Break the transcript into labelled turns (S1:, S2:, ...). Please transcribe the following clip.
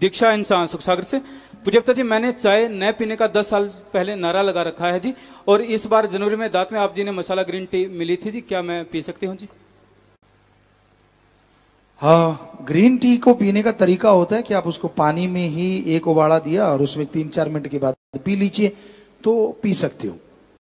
S1: दीक्षा इंसान सुख सागर से। पुजप्ता जी, मैंने चाय न पीने का दस साल पहले नारा लगा रखा है जी, और इस बार जनवरी में दांत में आप जी ने मसाला ग्रीन टी मिली थी जी, क्या मैं पी सकती हूँ जी?
S2: हाँ ग्रीन टी को पीने का तरीका होता है कि आप उसको पानी में ही एक उबाड़ा दिया और उसमें तीन चार मिनट के बाद पी लीजिए तो पी सकते हो।